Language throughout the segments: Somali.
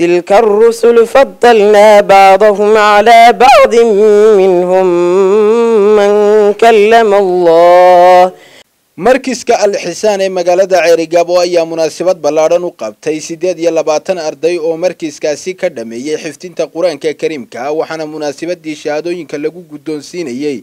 تلك الرسل فضلنا بعضهم على بعض منهم من كلم الله. Markiska alxisaan ee magaalada ceerigaabo ayaa munaasabad ballaadhan u qabtay siddeed iyo labaatan arday oo markiiskaasi ka dhameeyey xifdinta qur-aanka kariimka waxaana munaasabadii shahaadooyinka lagu guddoonsiinayey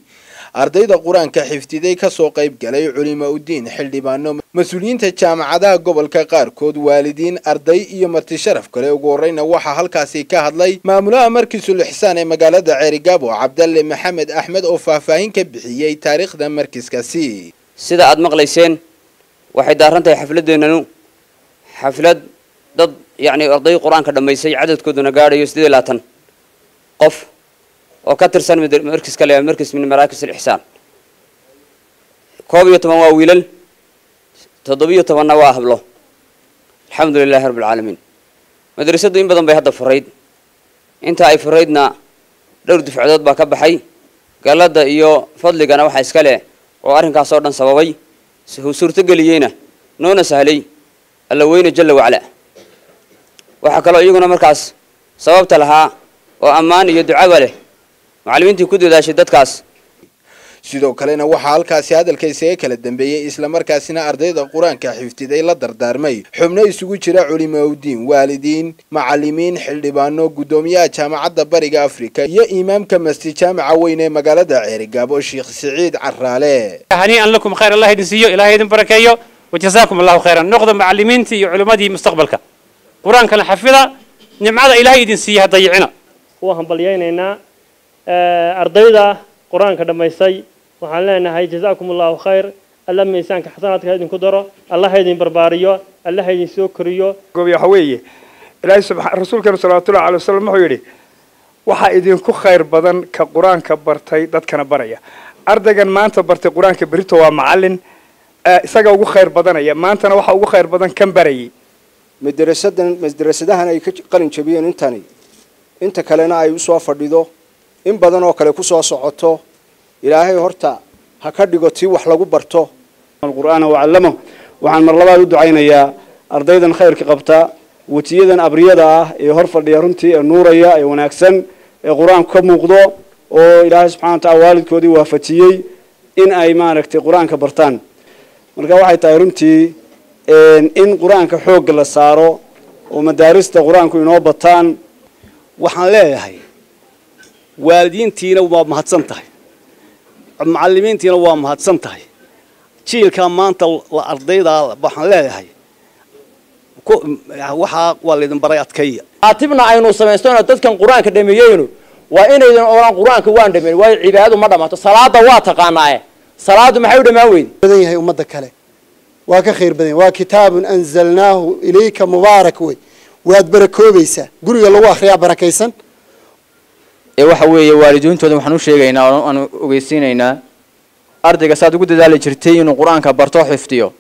ardayda qur-aanka xifdiday kasoo qayb galay culimo udiin xildhibaano mas-uuliyiinta jaamacadaha gobolka qaarkood waalidiin arday iyo marti sharaf kale ugu horreyna waxaa halkaasi ka hadlay maamulaha markiisul ixsaan ee magaalada ceerigaabo cabdalle maxamed axmed oo faahfaahin ka bixiyey taariikhda markiiskaasi sida aada maqlayseen waxay daaran tahay xafladeennanu. Xaflad dad yacni arday qur'aanka dhammaysay cadadkooduna gaadhayo siddeed labaatan qof oo ka tirsan markiska le markis min maraakis alixsaan koob iyo toban waa wiilal toddobiyo tobanna waa hablo. Alxamdu lilahi rabbi alcaalamiin madrasaddu in badan bay hadda furayd. Inta ay furaydna dhowr dufcadood baa ka baxay. Galladda iyo fadligana waxaa iska leh oo arrinkaas oo dhan sababay suurtogeliyeyna noona sahlay alla weyne jalla wacala waxaa kaloo iyaguna markaas sababta lahaa oo ammaan iyo ducaba leh macallimiintii ku dadaashay dadkaas sidoo kalena waxaa halkaasi hadalka isaga kala dambeeyey islamarkaasina ardayda qur-aanka xifdiday la dardaarmay xubno isugu jira culimaudiin waalidiin macalimiin xildhibaano guddoomiyaha jaamacadda bariga afrika iyo imaamka masjid jaamaca weyn ee magaalada ceerigaabo sheekh siciid caraale hanii'an lakum khayr allah idin siiyo ilahay idin barakeeyo wajazaakum allahu khayran noqda macalimiintii iyo culimmadii mustaqbalka qur-aankana xafida nimcada ilahay idin siiya ha dayicina waa hambalyaynaynaa ardayda qur'aanka dhammaystay waxaan leenahay jazaakum allahu khayr. Alla miisaanka xasanaadka idinku daro allah ha idin barbaariyo alla ha idin soo koriyo. Waxa weeye. Ilaahay rasuulkeenu salawatullahi alay wasalam wuxuu yidhi waxaa idinku khayr badan ka qur'aanka bartay dadkana baraya. Ardaygan maanta bartay qur'aanka berito waa macallin isaga ugu khayr badanaya. Maantana waxa ugu khayr badan kan barayay. Madrasadan madrasadahan ay ka qalin jabiyeen intani. Inta kalena ay u soo fadhido in badan oo kale ku soo socoto ilaahay horta ha ka dhigo tii wax lagu barto. Qur'aana wacallamo waxaan mar labaad u ducaynayaa ardaydan khayrka qabta wejiyadan abriyada ah ee hor fadhiya runtii ee nuuraya ee wanaagsan ee qur'aanku ka muuqdo oo ilaahay subxana wa waalidkoodii waafajiyey in ay maaragtay qur'aanka bartaan. Marka waxay tahay runtii in qur'aanka xoogga la saaro oo madaarista qur'aanku inoo bataan waxaan leeyahay waalidiintiina waa mahadsan tahay. Macallimiintiina waa mahadsan tahay. Jiilkaa maanta ardaydaa waxaan leeyahay waxaa waa laydin baray adkaya aatibna aynu samaystayno dadkan qur'aanka dhameeyeynu. Waa inaydan oran qur'aanka waan dhameyn waayo cibaadadu ma dhamaato salaada waa taqaanaaye salaadu maxay u dhamaan weyde badan yahay ummadda kale. Waa ka khayr badan yahay. Waa kitaabun anzalnaahu ilayka mubaarak wey waad barakoobaysaa. Guriga lagu akhriyaa barakaysan ee waxa weeye waalidiintooda waxaan u sheegaynaa oo aan ogeysiinaynaa ardayga saad ugu dadaali jirtay inuu qur'aanka barto xifdiyo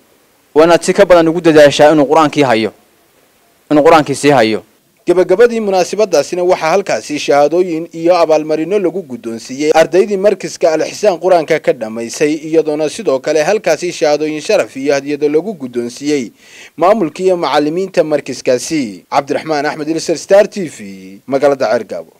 waa inaad si ka badan ugu dadaashaa inuu qur'aankii hayo inuu qur'aankii sii hayo. Gabagabadii munaasabadaasina waxaa halkaasi shahaadooyin iyo abaalmarino lagu guddoonsiiyey. Ardaydii markiska alxisaan qur'aanka ka dhammaysay iyadoona sidoo kale halkaasi shahaadooyin sharaf iyo hadiyado lagu guddoonsiiyey. Maamulka iyo macalimiinta markiskaasi cabdiraxmaan axmed ilser star t v magaalada ceergaabo